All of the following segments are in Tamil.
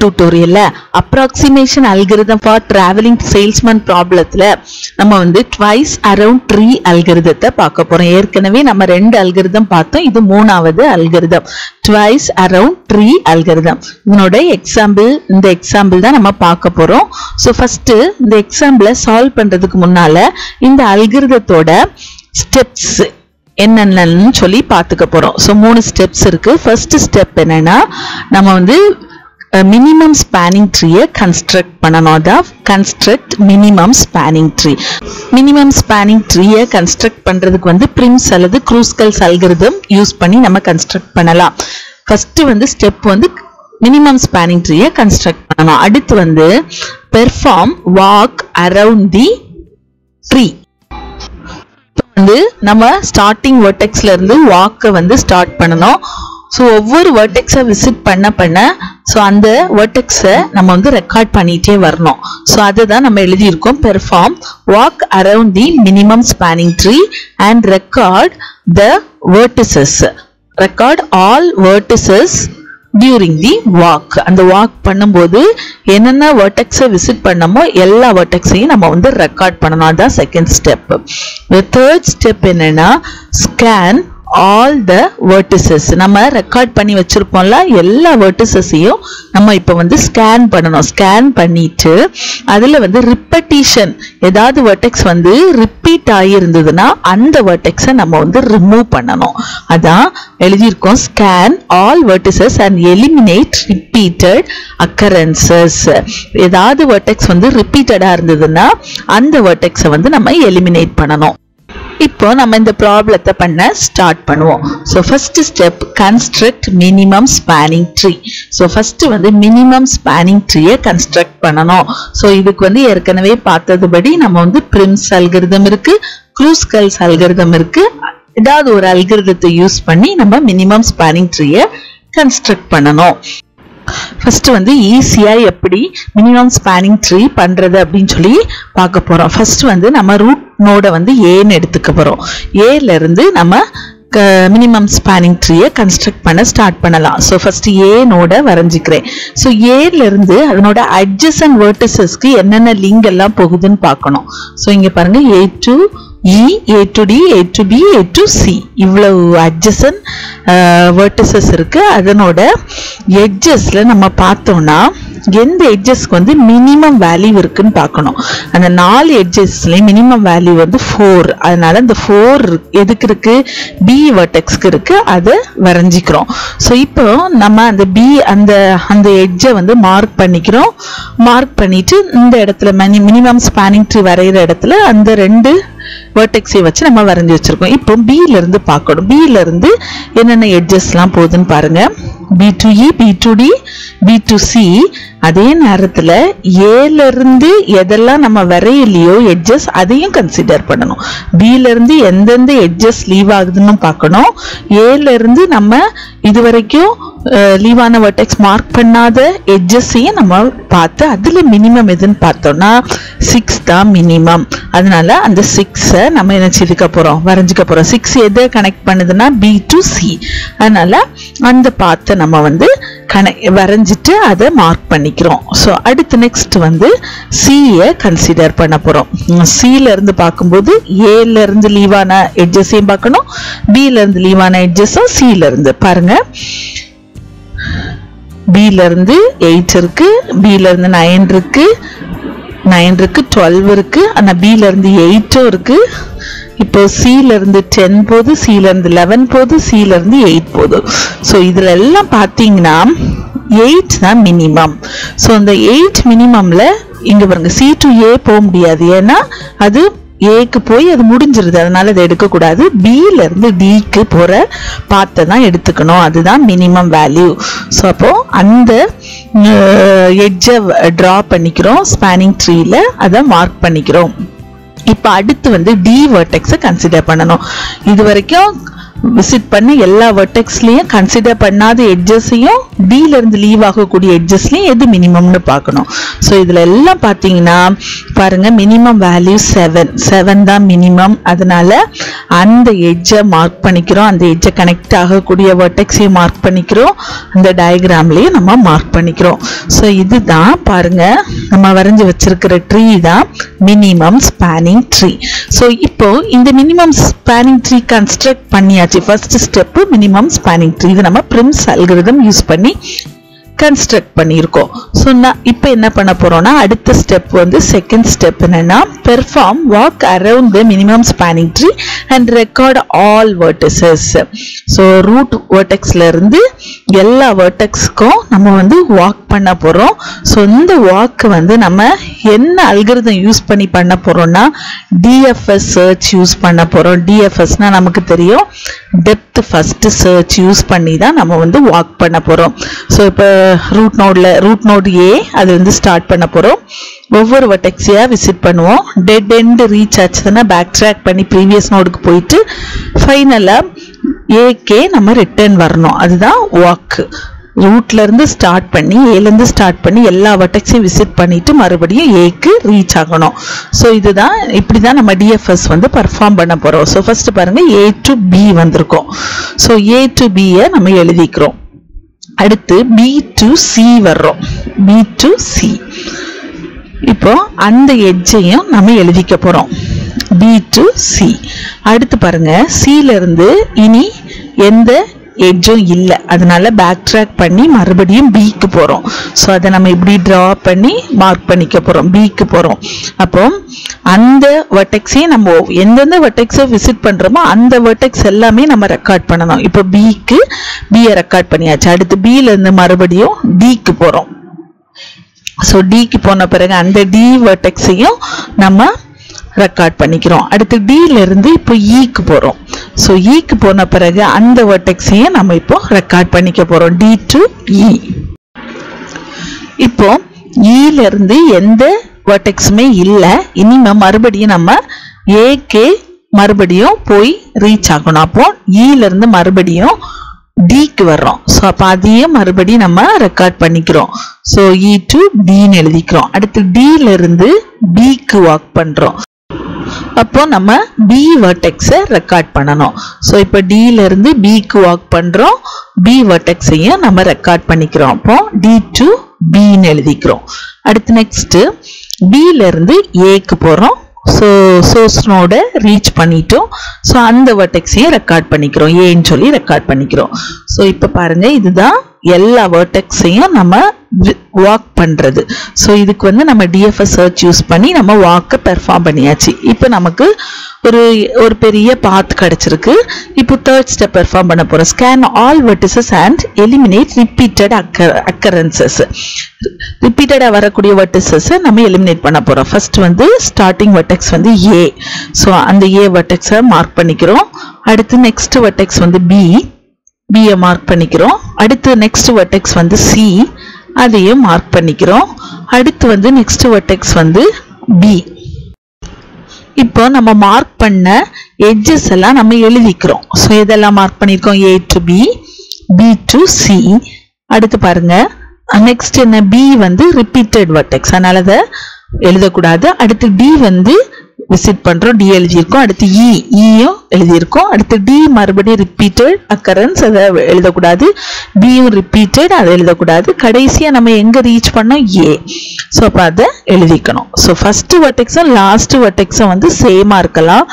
டியூட்டோரியல்ல approximation algorithm for travelling salesman ப்ராப்ளத்தில் நம்ம வந்து ட்வைஸ் அரவுண்ட் ட்ரீ அல்கிருதத்தை பார்க்க போறோம். ஏற்கனவே நம்ம ரெண்டு அல்கிருதம் பார்த்தோம். இது மூணாவது algorithm twice around tree algorithm இதனோட எக்ஸாம்பிள் இந்த எக்ஸாம்பிள் தான் நம்ம பார்க்க போறோம். ஸோ ஃபஸ்ட்டு இந்த எக்ஸாம்பிளை சால்வ் பண்றதுக்கு முன்னால இந்த அல்கிருதத்தோட ஸ்டெப்ஸ் என்னென்னு சொல்லி பார்த்துக்க போறோம். ஸோ மூணு ஸ்டெப்ஸ் இருக்கு. ஃபர்ஸ்ட் ஸ்டெப் என்னன்னா நம்ம வந்து மினிமம் ஸ்பேனிங் ட்ரீயை கன்ஸ்ட்ரக்ட் பண்ணணும் அதான் construct minimum spanning tree minimum spanning ட்ரீயை கன்ஸ்ட்ரக்ட் பண்றதுக்கு வந்து பிரிம்ஸ் அல்லது க்ரூஸ்கல்ஸ் அல்கிருதம் யூஸ் பண்ணி நம்ம கன்ஸ்ட்ரக்ட் பண்ணலாம் ஃபர்ஸ்ட் வந்து ஸ்டெப் வந்து மினிமம் ஸ்பேனிங் ட்ரீயை கன்ஸ்ட்ரக்ட் பண்ணணும் அடுத்து வந்து perform walk around the tree வந்து நம்ம ஸ்டார்டிங் வெர்டெக்ஸ்ல இருந்து வாக்கை வந்து ஸ்டார்ட் பண்ணணும் ஸோ ஒவ்வொரு வேர்டெக்ஸை விசிட் பண்ண பண்ண ஸோ அந்த வேர்டெக்ஸை நம்ம வந்து ரெக்கார்ட் பண்ணிகிட்டே வரணும். ஸோ அதை தான் நம்ம எழுதியிருக்கோம். Perform walk around the minimum spanning tree and record the vertices record all vertices during the walk அந்த வாக் பண்ணும்போது என்னென்ன வேர்டெக்ஸை விசிட் பண்ணமோ எல்லா வேர்டெக்ஸையும் நம்ம வந்து ரெக்கார்ட் பண்ணணும். அதுதான் செகண்ட் ஸ்டெப் தேர்ட் ஸ்டெப் என்னென்னா ஸ்கேன் ஆல் த வேர்டிசஸ் நம்ம ரெக்கார்ட் பண்ணி வச்சுருப்போம்ல எல்லா வேர்டிசஸையும் நம்ம இப்போ வந்து ஸ்கேன் பண்ணணும். ஸ்கேன் பண்ணிட்டு அதில் வந்து ரிப்பட்டிஷன் ஏதாவது வேர்டெக்ஸ் வந்து ரிப்பீட் ஆகியிருந்ததுன்னா அந்த வேர்டெக்ஸை நம்ம வந்து ரிமூவ் பண்ணணும். அதான் எழுதியிருக்கோம் scan all vertices and eliminate repeated occurrences ஏதாவது வேர்டெக்ஸ் வந்து ரிப்பீட்டடாக இருந்ததுன்னா அந்த வேர்டெக்ஸை வந்து நம்ம எலிமினேட் பண்ணணும். இப்போ நம்ம இந்த ப்ராப்ளத்தை பண்ண ஸ்டார்ட் பண்ணுவோம். So first step construct minimum spanning tree so first வந்து மினிமம் ஸ்பேனிங் ட்ரீயை கன்ஸ்ட்ரக்ட் பண்ணணும். ஸோ இதுக்கு வந்து ஏற்கனவே பார்த்ததுபடி நம்ம வந்து பிரிம்ஸ் அல்கிருதம் இருக்கு க்ளூஸ்கல்ஸ் அல்கிருதம் இருக்கு. ஏதாவது ஒரு அல்கிருதத்தை யூஸ் பண்ணி நம்ம மினிமம் ஸ்பேனிங் ட்ரீயை கன்ஸ்ட்ரக்ட் பண்ணணும். ஃபர்ஸ்ட் வந்து ஈஸியா எப்படி மினிமம் ஸ்பேனிங் ட்ரீ பண்றது அப்படின்னு சொல்லி பார்க்க போறோம். ஃபர்ஸ்ட் வந்து நம்ம ரூட் நோடை வந்து ஏன்னு எடுத்துக்க போறோம். ஏலேருந்து இருந்து நம்ம மினிமம் ஸ்பேனிங் ட்ரீயை கன்ஸ்ட்ரக்ட் பண்ண ஸ்டார்ட் பண்ணலாம். ஸோ ஃபர்ஸ்ட் ஏ நோட வரைஞ்சிக்கிறேன். ஸோ ஏலேருந்து இருந்து அதனோட அண்ட் வேர்டிசஸ்க்கு என்னென்ன லிங்க் எல்லாம் போகுதுன்னு பார்க்கணும். ஸோ இங்க பாருங்க A to E A to D A to B A to C இவ்வளவு அட்ஜசன் வேர்டிசஸ் இருக்குது அதனோட எட்ஜஸில் நம்ம பார்த்தோன்னா எந்த எட்ஜஸ்க்கு வந்து மினிமம் வேல்யூ இருக்குன்னு பார்க்கணும். அந்த நாலு எட்ஜஸ்லேயும் மினிமம் வேல்யூ வந்து ஃபோர் அதனால அந்த ஃபோர் எதுக்கு இருக்கு? பி வர்டெக்ஸ்க்கு இருக்கு. அதை வரைஞ்சிக்கிறோம். ஸோ இப்போ நம்ம அந்த பி அந்த அந்த எட்ஜை வந்து மார்க் பண்ணிக்கிறோம். மார்க் பண்ணிட்டு இந்த இடத்துல மினிமம் ஸ்பேனிங் ட்ரீ வரைகிற இடத்துல அந்த ரெண்டு வேர்டெக்ஸை வச்சு நம்ம வரைஞ்சி வச்சிருக்கோம். இப்போ பில இருந்து பார்க்கணும். பில இருந்து என்னென்ன எட்ஜஸ்லாம் போகுதுன்னு பாருங்க. B to E B to D B to C அதே நேரத்தில் ஏல இருந்து எதெல்லாம் நம்ம வரையிலையோ எட்ஜஸ் அதையும் கன்சிடர் பண்ணணும். பில இருந்து எந்தெந்த எட்ஜஸ் லீவ் ஆகுதுன்னு பார்க்கணும். ஏல இருந்து நம்ம இது வரைக்கும் லீவான வர்டெக்ஸ் மார்க் பண்ணாத எட்ஜஸையும் நம்ம பார்த்து அதில் மினிமம் எதுன்னு பார்த்தோம்னா சிக்ஸ் தான் மினிமம் அதனால அந்த சிக்ஸை நம்ம என்ன செய்துக்க போகிறோம் வரைஞ்சிக்க போகிறோம் சிக்ஸ் எதை கனெக்ட் பண்ணுதுன்னா பி டு சி அதனால அந்த பாத்தை நம்ம வந்து கனெக்ட் வரைஞ்சிட்டு அதை மார்க் பண்ணிக்கிறோம். ஸோ அடுத்து நெக்ஸ்ட் வந்து சியை கன்சிடர் பண்ண போகிறோம் சியிலேருந்து இருந்து பார்க்கும்போது ஏலேருந்து லீவான எட்ஜஸையும் பார்க்கணும். பியிலேருந்து இருந்து லீவான எட்ஜஸும் சியிலேருந்து இருந்து. பாருங்க எயிட் இருக்கு பில இருந்து நைன் இருக்குது நைன் இருக்கு டுவெல் இருக்குது ஆனால் பிலருந்து எயிட்டும் இருக்கு. இப்போ சில இருந்து டென் போது சில இருந்து லெவன் போது சில இருந்து எயிட் போதும் ஸோ இதில் எல்லாம் பார்த்தீங்கன்னா எயிட் தான் மினிமம் ஸோ அந்த எயிட் மினிமம்ல இங்கே பாருங்க சி டு ஏ போக முடியாது. ஏன்னா அது ஏக்கு போய் அது முடிஞ்சிருது. அதனால அதை எடுக்கக்கூடாது. பில இருந்து டிக்கு போற பாத்தை தான் எடுத்துக்கணும். அதுதான் மினிமம் வேல்யூ ஸோ அப்போ அந்த எட்ஜை ட்ரா பண்ணிக்கிறோம். ஸ்பேனிங் ட்ரீல அதை மார்க் பண்ணிக்கிறோம். இப்போ அடுத்து வந்து டி வேர்டெக்ஸை கன்சிடர் பண்ணணும். இது வரைக்கும் விசிட் பண்ணி எல்லா வெர்டெக்ஸ்லையும் கன்சிடர் பண்ணாத எட்ஜஸையும் டீலேருந்து இருந்து லீவ் ஆகக்கூடிய எட்ஜஸ்லையும் எது மினிமம்னு பார்க்கணும். ஸோ இதில் எல்லாம் பார்த்தீங்கன்னா பாருங்கள் மினிமம் வேல்யூ செவன் செவன் தான் மினிமம் அதனால் அந்த எட்ஜை மார்க் பண்ணிக்கிறோம். அந்த எட்ஜை கனெக்ட் ஆகக்கூடிய வெர்டெக்ஸையும் மார்க் பண்ணிக்கிறோம். அந்த டயக்ராம்லேயும் நம்ம மார்க் பண்ணிக்கிறோம். ஸோ இதுதான் பாருங்கள் நம்ம வரைஞ்சி வச்சிருக்கிற ட்ரீ தான் மினிமம் ஸ்பேனிங் ட்ரீ ஸோ இப்போ இந்த மினிமம் ஸ்பேனிங் ட்ரீ கன்ஸ்ட்ரக்ட் பண்ணியாச்சு first step minimum spanning tree இது நம்ம பிரிம்ஸ் அல்கிருதம் யூஸ் பண்ணி கன்ஸ்ட்ரக்ட் பண்ணியிருக்கோம். ஸோ நான் இப்போ என்ன பண்ண போகிறோம்னா அடுத்த ஸ்டெப் வந்து செகண்ட் ஸ்டெப் என்னென்னா perform walk around the minimum spanning tree and record all vertices so root வேர்டெக்ஸ்லேருந்து எல்லா வேர்டெக்ஸ்க்கும் நம்ம வந்து வாக் பண்ண போகிறோம் ஸோ இந்த வாக் வந்து நம்ம என்ன அல்கிருதம் யூஸ் பண்ணி பண்ண போகிறோம்னா டிஎஃப்எஸ் சர்ச் யூஸ் பண்ண போகிறோம் டிஎஃப்எஸ்னால் நமக்கு தெரியும். டெப்த் ஃபஸ்ட்டு சர்ச் யூஸ் பண்ணி தான் நம்ம வந்து வாக் பண்ண போகிறோம் ஸோ இப்போ ரூட் நோடில் ரூட் நோட் ஏ அது வந்து ஸ்டார்ட் பண்ண போகிறோம் ஒவ்வொரு வட்டெக்ஸியா விசிட் பண்ணுவோம். டெட் எண்டு ரீச் ஆச்சுன்னா பேக் ட்ராக் பண்ணி ப்ரீவியஸ் நோடுக்கு போயிட்டு ஃபைனலாக ஏகே நம்ம ரிட்டர்ன் வரணும். அதுதான் வாக் ரூட்லேருந்து ஸ்டார்ட் பண்ணி ஏலேருந்து ஸ்டார்ட் பண்ணி எல்லா வட்டக்ஸையும் விசிட் பண்ணிவிட்டு மறுபடியும் ஏக்கு ரீச் ஆகணும். ஸோ இதுதான் இப்படி தான் நம்ம டிஎஃப்எஸ் வந்து பர்ஃபார்ம் பண்ண போகிறோம் ஸோ ஃபஸ்ட்டு பாருங்கள் ஏ டு பி வந்திருக்கோம். ஸோ ஏ டு பியை நம்ம எழுதிக்கிறோம். அடுத்து பி டு சி வர்றோம். பி டு சி இப்போ அந்த எட்ஜையும் நம்ம எழுதிக்க போகிறோம் பி டு சி அடுத்து பாருங்க சில இனி எந்த எட்ஜும் இல்லை. அதனால பேக் ட்ராக் பண்ணி மறுபடியும் பிக்கு போகிறோம் ஸோ அதை நம்ம இப்படி ட்ரா பண்ணி மார்க் பண்ணிக்க போகிறோம் பிக்கு போகிறோம் அப்போ அந்த வட்டெக்ஸையும் நம்ம எந்தெந்த வட்டெக்ஸை விசிட் பண்ணுறோமோ அந்த வட்டெக்ஸ் எல்லாமே நம்ம ரெக்கார்ட் பண்ணணும். இப்போ பிக்கு பியை ரெக்கார்ட் பண்ணியாச்சு. அடுத்து பியிலேருந்து மறுபடியும் டிக்கு போகிறோம் ஸோ டிக்கு போன பிறகு அந்த டி வர்டெக்ஸையும் நம்ம ரெக்கார்ட் பண்ணிக்கிறோம். அடுத்து டில இருந்து இப்போ e ஈக்கு போறோம். ஸோ ஈக்கு e போன பிறகு அந்த வர்டெக்ஸையும் நம்ம இப்போ ரெக்கார்ட் பண்ணிக்க போறோம். டி டு இ இப்போ e ஈல இருந்து எந்த வர்டெக்ஸுமே இல்லை இனிமே மறுபடியும் நம்ம ஏகே மறுபடியும் போய் ரீச் ஆகணும். அப்போ ஈல இருந்து மறுபடியும் டிக்கு வர்றோம். ஸோ அப்போ அதையும் மறுபடியும் நம்ம ரெக்கார்ட் பண்ணிக்கிறோம். ஸோ இ e டு டின்னு எழுதிக்கிறோம். அடுத்து டியிலிருந்து பிக்கு வாக் பண்ணுறோம் அப்போ நம்ம பி வர்டெக்ஸை ரெக்கார்ட் பண்ணணும். ஸோ இப்போ டியிலிருந்து பிக்கு வாக் பண்ணுறோம் பி வர்டெக்ஸையும் நம்ம ரெக்கார்ட் பண்ணிக்கிறோம். அப்போ டி டு பின்னு எழுதிக்கிறோம். அடுத்து நெக்ஸ்ட்டு பியிலிருந்து ஏக்கு போகிறோம் ஸோ சோர்ஸ்னோட ரீச் பண்ணிட்டோம். ஸோ அந்த வர்டெக்ஸையும் ரெக்கார்ட் பண்ணிக்கிறோம். ஏன்னு சொல்லி ரெக்கார்ட் பண்ணிக்கிறோம். ஸோ இப்போ பாருங்கள் இதுதான் எல்லா வேர்டெக்ஸையும் நம்ம வாக் பண்ணுறது ஸோ இதுக்கு வந்து நம்ம டிஎஃப்எஸ் சர்ச் யூஸ் பண்ணி நம்ம வாக்கை பெர்ஃபார்ம் பண்ணியாச்சு. இப்போ நமக்கு ஒரு ஒரு பெரிய பாத் கிடச்சிருக்கு. இப்போ தேர்ட் ஸ்டெப் பெர்ஃபார்ம் பண்ண போகிறோம் scan all vertices and eliminate repeated occur occurrences ரிப்பீட்டடாக வரக்கூடிய வெர்டிசஸை நம்ம எலிமினேட் பண்ண போகிறோம் ஃபர்ஸ்ட் வந்து ஸ்டார்டிங் வெர்டெக்ஸ் வந்து ஏ ஸோ அந்த ஏ வெர்டெக்ஸை மார்க் பண்ணிக்கிறோம். அடுத்து நெக்ஸ்ட் வெர்டெக்ஸ் வந்து பி பியை மார்க் பண்ணிக்கிறோம். அடுத்து நெக்ஸ்ட் வர்டெக்ஸ் வந்து சி அதையும் மார்க் பண்ணிக்கிறோம். அடுத்து வந்து நெக்ஸ்ட் வர்டெக்ஸ் வந்து பி இப்போ நம்ம மார்க் பண்ண எட்ஜஸ் எல்லாம் நம்ம எழுதிக்கிறோம். ஸோ இதெல்லாம் மார்க் பண்ணியிருக்கோம்? A to B B to C அடுத்து பாருங்க. நெக்ஸ்ட் என்ன? பி வந்து ரிப்பீட்டட் வர்டெக்ஸ் அதனால அதை எழுதக்கூடாது. அடுத்து டி வந்து விசிட் பண்ணுறோம் டி எழுதியிருக்கோம் அடுத்து இ இயும் எழுதியிருக்கோம். அடுத்து டி மறுபடியும் ரிப்பீட்டட் அக்கரன்ஸ் அதை எழுதக்கூடாது. பியும் ரிப்பீட்டட் அதை எழுதக்கூடாது. கடைசியாக நம்ம எங்கே ரீச் பண்ணோம்? ஏ ஸோ அப்போ அதை எழுதிக்கணும். ஸோ ஃபஸ்ட்டு வர்டெக்ஸும் லாஸ்ட்டு வர்டெக்ஸும் வந்து சேமா இருக்கலாம்.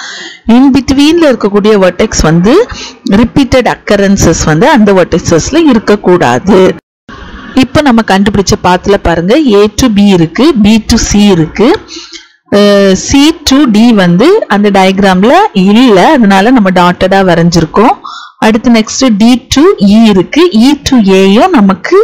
இன் பிட்வீனில் இருக்கக்கூடிய வர்டெக்ஸ் வந்து ரிப்பீட்டட் அக்கரன்சஸ் வந்து அந்த வர்டெக்ஸஸில் இருக்கக்கூடாது. இப்போ நம்ம கண்டுபிடிச்ச பாத்துல பாருங்க. ஏ டு பி இருக்கு. பி டு சி இருக்கு. சி டு டி வந்து அந்த டயக்ராமில் இல்லை. அதனால நம்ம டாட்டடாக வரைஞ்சிருக்கோம். அடுத்து நெக்ஸ்ட் டி டு இ இருக்கு. E இ டு ஏயும் நமக்கு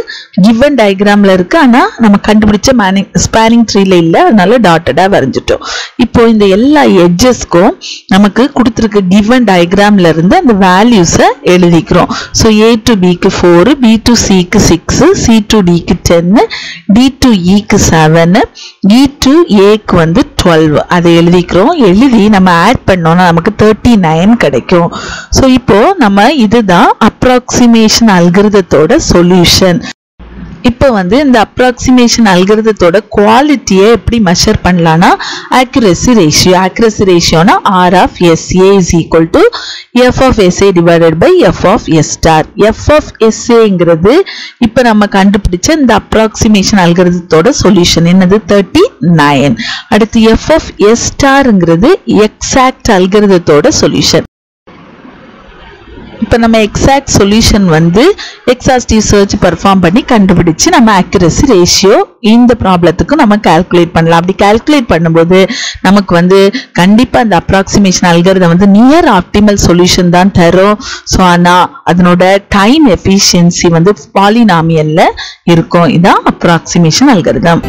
கிவன் டயக்ராமில் இருக்கு. ஆனால் நம்ம கண்டுபிடிச்ச மேனிங் ஸ்பேனிங் ட்ரீல இல்லை. அதனால டாட்டடாக வரைஞ்சிட்டோம். இப்போ இந்த எல்லா எட்ஜஸ்க்கும் நமக்கு கொடுத்துருக்க கிவன் டயக்ராம்ல இருந்து அந்த வேல்யூஸை எழுதிக்கிறோம். ஸோ ஏ டு பிக்கு ஃபோரு பி டு சிக்கு சிக்ஸு சி டு டிக்கு டென்னு டி டு இக்கு செவனு இ டு ஏக்கு வந்து டுவெல் அதை எழுதிக்கிறோம். எழுதி நம்ம ஆட் பண்ணோம்னா நமக்கு தேர்ட்டி நைன் கிடைக்கும். ஸோ இப்போ நம்ம இதுதான் அப்ராக்சிமேஷன் அல்கிருதத்தோட சொல்யூஷன் இப்போ வந்து இந்த அப்ராக்சிமேஷன் அல்கிரதத்தோட குவாலிட்டியை எப்படி மெஷர் பண்ணலான்னா accuracy ratio accuracy ரேஷியோனா R of SA is equal to F of SA divided by F of S star F of எஸ்ஏங்கிறது இப்போ நம்ம கண்டுபிடிச்ச இந்த அப்ராக்சிமேஷன் அல்கிரதத்தோட சொல்யூஷன் என்னது? தேர்ட்டி நைன் அடுத்து எஃப் ஆஃப் எஸ் ஸ்டாருங்கிறது எக்ஸாக்ட் அல்கிரதத்தோட சொல்யூஷன் இப்போ நம்ம எக்ஸாக்ட் சொல்யூஷன் வந்து எக்ஸாஸ்டிவ் சர்ச் பர்ஃபார்ம் பண்ணி கண்டுபிடிச்சு நம்ம accuracy ரேஷியோ இந்த ப்ராப்ளத்துக்கும் நம்ம கால்குலேட் பண்ணலாம். அப்படி கால்குலேட் பண்ணும்போது நமக்கு வந்து கண்டிப்பாக அந்த அப்ராக்சிமேஷன் அல்கரிதம் வந்து நியர் ஆப்டிமல் சொல்யூஷன் தான் தரும். ஸோ ஆனால் அதனோட டைம் எஃபிஷியன்சி வந்து பாலினாமியல்ல இருக்கும். இதான் அப்ராக்சிமேஷன் அல்கரிதம்